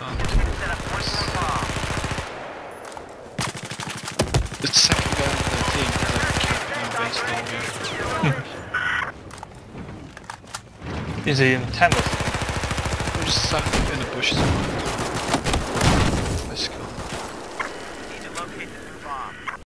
The second guy in the team has a here. Is he in Tamworth? I'm just stuck in the bushes. Let's go. Need to locate the bomb.